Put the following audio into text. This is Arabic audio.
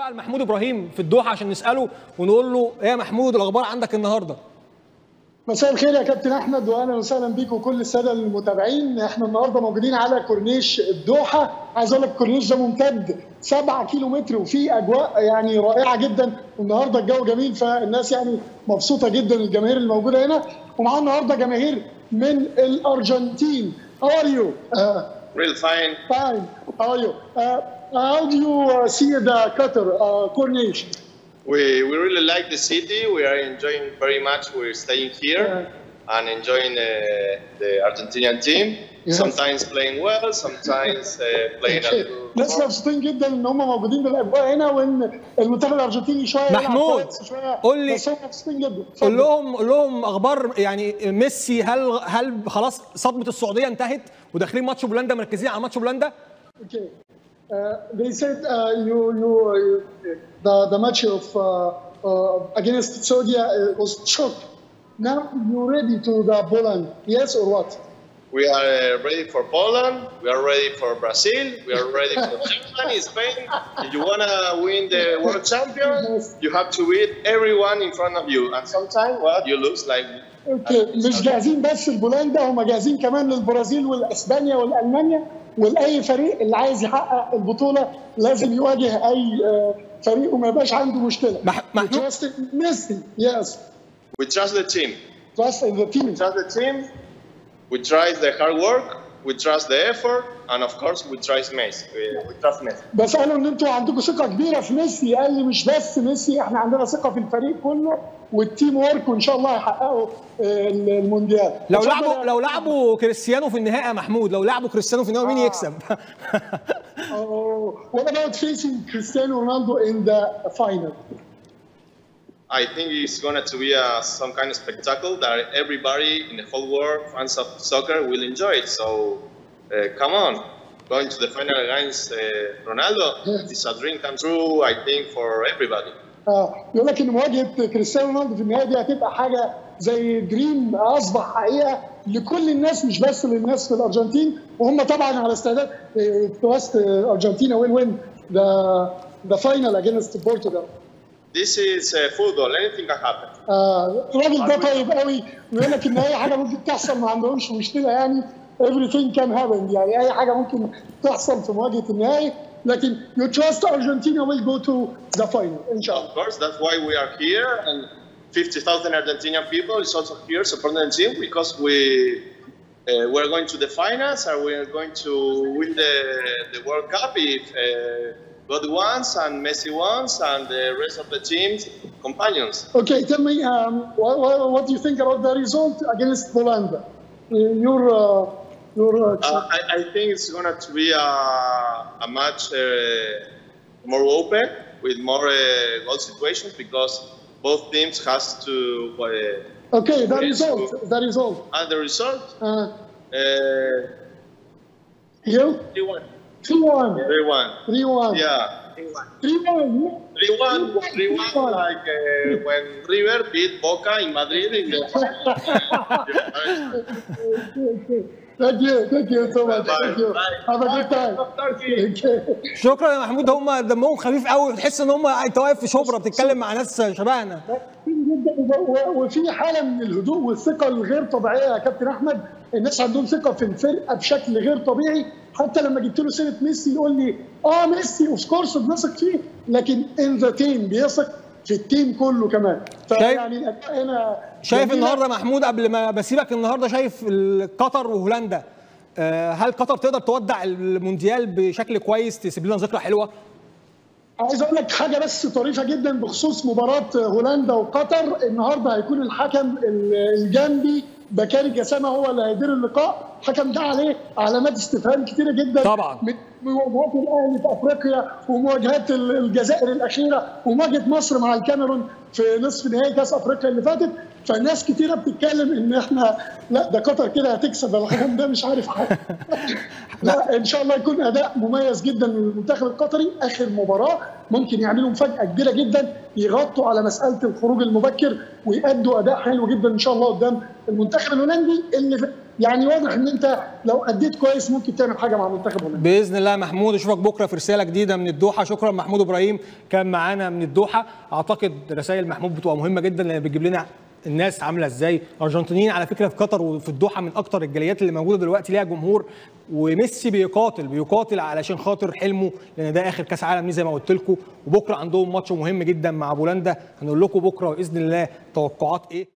بقى لمحمود إبراهيم في الدوحة عشان نسأله ونقول له إيه يا محمود الأخبار عندك النهارده مساء الخير يا كابتن أحمد واهلا وسهلا بيكم وكل السادة المتابعين إحنا النهارده موجودين على كورنيش الدوحة عايز أقول لك الكورنيش ده ممتد 7 كيلو متر وفيه أجواء يعني رائعة جدا والنهاردة الجو جميل فالناس يعني مبسوطة جدا الجماهير اللي موجوده هنا ومعانا النهارده جماهير من الأرجنتين How are you? Uh, Real fine. fine. How are you? Uh, how do you see the Qatar uh, Corniche? We, we really like the city. We are enjoying very much. We're staying here and enjoying uh, the Argentinian team. Yes. Sometimes playing well, sometimes uh, playing a little. ناس مبسوطين جدا ان هم موجودين بالاجواء هنا وإن المنتخب الأرجنتيني شوية محمود، قول لي- قول. لهم قول لهم أخبار يعني ميسي هل هل خلاص صدمة السعودية انتهت وداخلين ماتش بولندا مركزين على ماتش بولندا Okay. Uh, they said uh, you you uh, the the match of uh, uh, against Saudi uh, was choked. Now you're ready to the Poland, yes or what? We are uh, ready for Poland. We are ready for Brazil. We are ready for Germany, Spain. If you want to win the world champion, you have to beat everyone in front of you. And sometimes, well, you lose like اوكي مش جاهزين بس لبولندا هم جاهزين كمان للبرازيل والاسبانيا والالمانيا والاي فريق اللي عايز يحقق البطولة لازم يواجه أي آه، فريق وما يبقاش عنده مشكلة. مح- محمود- ميسي yes we trust the team. trust in the team. We trust the team. We trust the hard work. We trust the effort. And of course, we trust Messi. We, we trust Messi. بس قالوا إن أنتوا عندكم ثقة كبيرة في ميسي قال لي مش بس ميسي إحنا عندنا ثقة في الفريق كله والتيم وورك وإن شاء الله هيحققوا آه، المونديال لو لعبوا لو لعبوا كريستيانو في النهائي يا محمود لو لعبوا كريستيانو في النهائي مين آه. يكسب what about facing Cristiano Ronaldo in the final? I think it's going to be a, some kind of spectacle that everybody in the whole world, fans of soccer, will enjoy it. So, uh, come on. Going to the final against uh, Ronaldo is a dream come true, I think, for everybody. آه، يقول لك ان مواجهه كريستيانو رونالدو في النهائي دي هتبقى حاجة زي dream اصبح حقيقه لكل الناس مش بس للناس في الارجنتين وهم طبعا على استعداد to see Argentina win win the the final against Portugal This is uh, football, anything can happen. آه، الراجل ده طيب قوي ويقول لك ان اي حاجه ممكن تحصل ما عندهمش مشكله يعني everything can happen يعني اي حاجه ممكن تحصل في مواجهه النهائي لكن you trust Argentina will go to the final ان شاء الله Of course, that's why we are here, and 50,000 Argentinian people is also here supporting the team because we uh, we're going to the finals and we're going to win the, the World Cup if uh, God ones and Messi ones and the rest of the team's companions. Okay, tell me, um, what, what, what do you think about the result against Poland? Uh, Your, uh, your, uh, Uh, I, I think it's going to be a, a match uh, more open with more uh, goal situations because both teams has to okay, the result, so- the result. and the result Uh, uh, you? 3-1. 3-1, 3-1. 3-1. Yeah. 3-1. 3-1, 3-1, like uh, when River beat Boca in Madrid in the Thank you, thank you so much. Thank you. Have a good time. شكرا يا محمود هم دمهم خفيف قوي تحس ان هم انت واقف في شبرا بتتكلم مع ناس شبهنا جدا وفي حالة من الهدوء والثقة الغير طبيعية يا كابتن أحمد الناس عندهم ثقة في الفرقة بشكل غير طبيعي حتى لما جبت له سيرة ميسي يقول لي آه ميسي of course بنثق فيه لكن in the team بيثق في ال team كله كمان فيعني هنا شايف. النهارده محمود قبل ما بسيبك النهارده شايف قطر وهولندا آه، هل قطر تقدر تودع المونديال بشكل كويس تسيب لنا ذكرى حلوة؟ عايز أقول لك حاجة بس طريفه جدا بخصوص مباراه هولندا وقطر. النهارده هيكون الحكم الجنبي بكاري جسامه هو اللي هيدير اللقاء. الحكم ده عليه علامات استفهام كتيره جدا طبعاً. من مواجهات الأهلي في أفريقيا ومواجهات ال- الجزائر الأخيرة ومواجهة مصر مع الكاميرون في نصف نهائي كأس أفريقيا اللي فاتت. فالناس كتيرة بتتكلم إن إحنا لا ده قطر كده هتكسب. الحكم ده مش عارف حاجة. لا. إن شاء الله يكون أداء مميز جدا من المنتخب القطري. آخر مباراة. ممكن يعملوا مفاجأة كبيرة جدا يغطوا على مسألة الخروج المبكر ويأدوا أداء حلو جدا إن شاء الله قدام المنتخب الهولندي اللي يعني واضح إن أنت لو أديت كويس ممكن تعمل حاجة مع منتخب هولندا بإذن الله محمود أشوفك بكرة في رسالة جديدة من الدوحة. شكرا محمود إبراهيم كان معانا من الدوحة. أعتقد رسائل محمود بتبقى مهمة جدا لأن بتجيب لنا الناس عاملة إزاي. الارجنتينيين على فكرة في قطر وفي الدوحة من أكتر الجاليات اللي موجودة دلوقتي ليها جمهور وميسي بيقاتل بيقاتل علشان خاطر حلمه لأن ده آخر كأس عالم زي ما قلت لكم. وبكرة عندهم ماتش مهم جدا مع بولندا. هنقول لكم بكرة باذن الله توقعات إيه؟